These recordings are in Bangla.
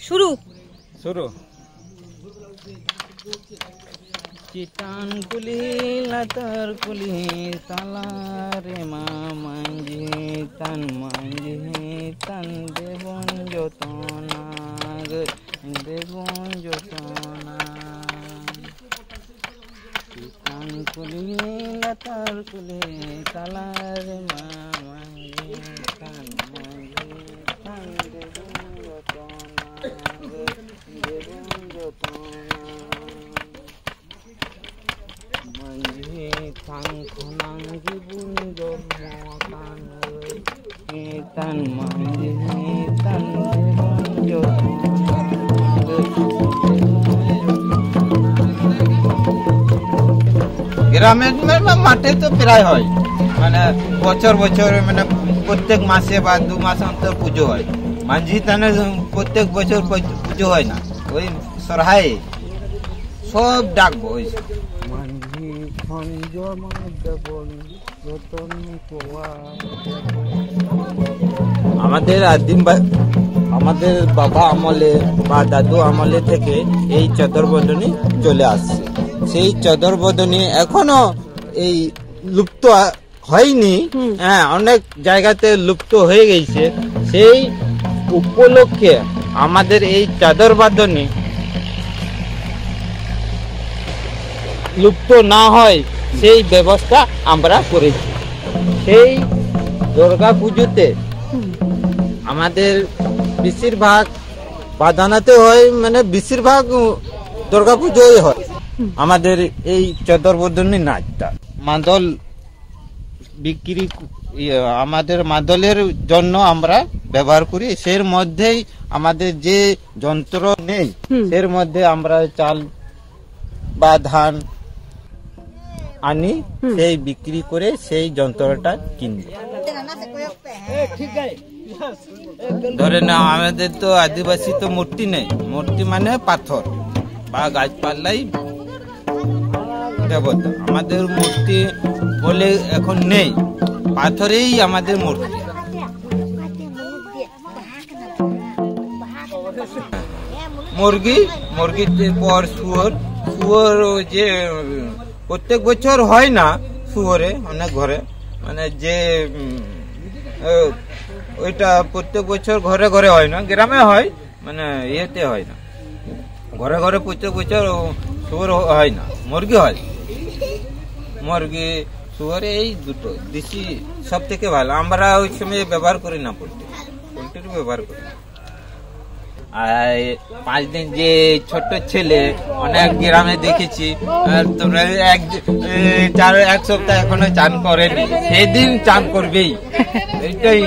शुरू। शुरू। चितान कुली लतर कुली तला रे माँ मांगी तन मांगी চিটান কুলি লতর কুলি তালারে মা মাঞ্জি তান মাঞ্জি তান দেবন যতনাগ দেবন যতনা Manji tang khonang jibun jomokan Tan manji গ্রামের মাঠে তো প্রায় হয়। মানে বছর বছর মানে প্রত্যেক মাসে বা দু মাস অন্তর পুজো হয়। মাঝি তানে প্রত্যেক বছর পুজো হয় না। ওই সরহাই সব ডাকবো ওই মাঝি আমাদের আদিম আমাদের বাবা আমলে বা দাদু আমলে থেকে এই চদরবদনী চলে আসছে। সেই চদরবদনী এখনও এই লুপ্ত হয়নি। হ্যাঁ অনেক জায়গাতে লুপ্ত হয়ে গেছে। সেই উপলক্ষে আমাদের এই চাদর বাদনী লুপ্ত না হয় সেই ব্যবস্থা আমরা করেছি। সেই দুর্গা পুজোতে আমাদের বেশিরভাগ বাদানাতে হয় মানে বেশিরভাগ দুর্গা পুজোই হয়। আমাদের এই চতুর্বর্ধনী নাচটা। মাদল বিক্রি ইয়ে, আমাদের মাদলের জন্য আমরা ব্যবহার করি। সের মধ্যেই আমাদের যে যন্ত্র নেই সের মধ্যে আমরা চাল বা ধান আনি সেই বিক্রি করে সেই যন্ত্রটা কিনবো। ধরে নাও আমাদের তো আদিবাসী তো মূর্তি নেই। মূর্তি মানে পাথর বা গাছপালাই দেবতা। আমাদের মূর্তি বলে এখন নেই। পাথরেই আমাদের মূর্তি। মুরগি, মুরগির পর শুয়োর শুয়োর যে, প্রত্যেক বছর হয় না শুয়োরে, অনেক ঘরে। মানে যে ওইটা প্রত্যেক বছর ঘরে ঘরে হয় না। গ্রামে হয় মানে ইয়েতে হয় না। ঘরে ঘরে প্রত্যেক বছর শুয়োর হয় না মুরগি হয় মুরগি শুয়োর এই দুটো দেশি সব থেকে ভালো আমরা ওই সময় ব্যবহার করি না পোলট্রি পোলট্রির ব্যবহার করি না। আর পাঁচ দিন যে ছোট ছেলে অনেক গ্রামে দেখেছি তোমরা এক চার এক সপ্তাহ এখনও চান করেনি সেদিন চান করবেই এইটাই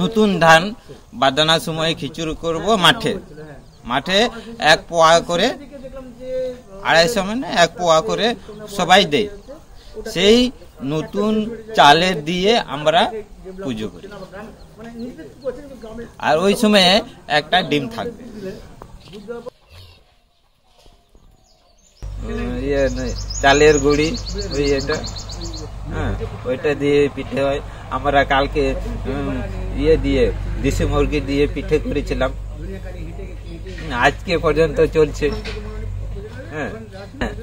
নতুন ধান বাদানার সময় খিচুড়ি করব মাঠে। মাঠে এক পোয়া করে, আড়াইশো মানে এক পোয়া করে সবাই দেয়। সেই নতুন চালে দিয়ে আমরা পুজো করি। আর ওই সময়ে একটা ডিম থাকবে। ইয়ে চালের গুড়ি, ওই এটা। হ্যাঁ ওইটা দিয়ে পিঠে হয়। আমরা কালকে ইয়ে দিয়ে, দেশি মুরগি দিয়ে পিঠে করেছিলাম। আজকে পর্যন্ত চলছে। হ্যাঁ হ্যাঁ।